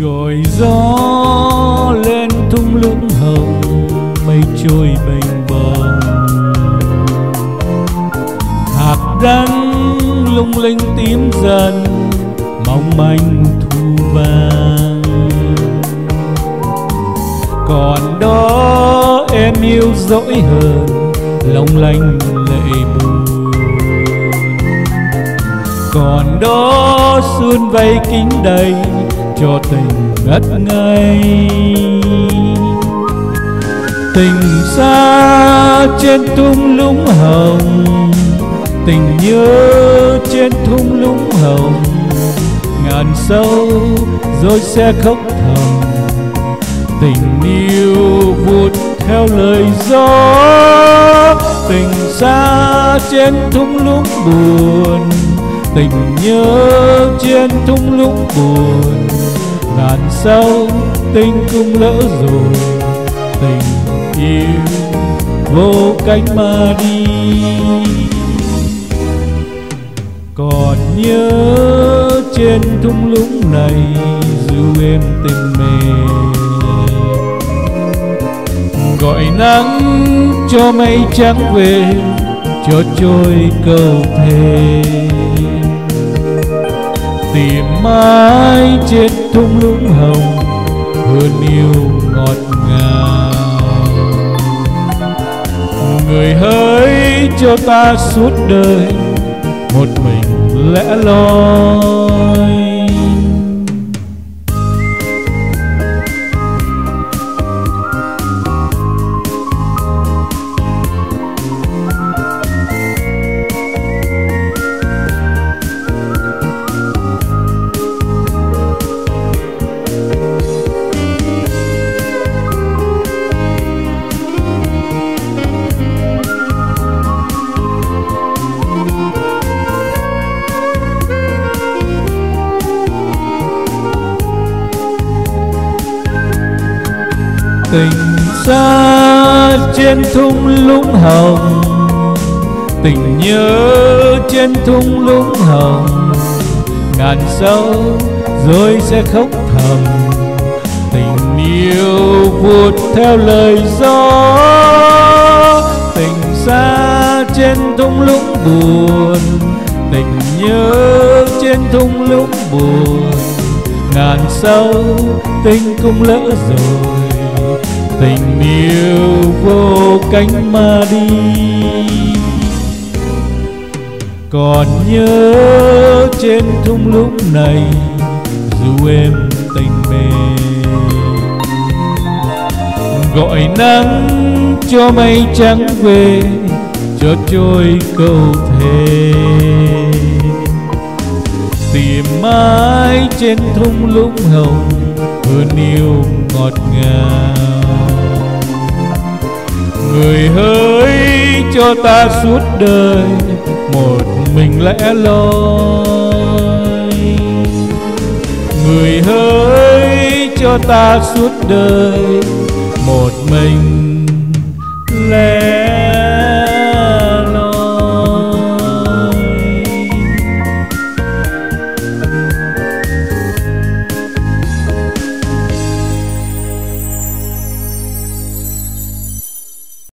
gọi gió lên thung lũng hồng, mây trôi bềnh bồng hạt đắng lung linh tím dần, mong manh thu vàng. Còn đó em yêu dỗi hơn long lanh lệ buồn còn đó xuân vây kính đầy cho tình ngất ngây. Tình xa trên thung lũng hồng, tình nhớ trên thung lũng hồng. Ngàn sâu rồi sẽ khóc thầm, tình yêu vụt theo lời gió. Tình xa trên thung lũng buồn, tình nhớ trên thung lũng buồn ngàn sâu tình cũng lỡ rồi, tình yêu vô cánh mà đi. Còn nhớ trên thung lũng này, dù em tình mềm gọi nắng cho mây trắng về, cho trôi cầu thề tìm mãi trên thung lũng hồng hương yêu ngọt ngào. Người hỡi cho ta suốt đời, một mình lẽ loi. Tình xa trên thung lũng hồng. Tình nhớ trên thung lũng hồng. Ngàn sâu rồi sẽ khóc thầm. Tình yêu vụt theo lời gió. Tình xa trên thung lũng buồn. Tình nhớ trên thung lũng buồn. Ngàn sâu tình cũng lỡ rồi tình yêu vô cánh mà đi. Còn nhớ trên thung lũng này, dù em tình mê. Gọi nắng cho mây trắng về, cho trôi câu thề. Tìm mãi trên thung lũng hồng hơn yêu ngọt ngào. Người hỡi cho ta suốt đời, một mình lẽ loi. Người hỡi cho ta suốt đời, một mình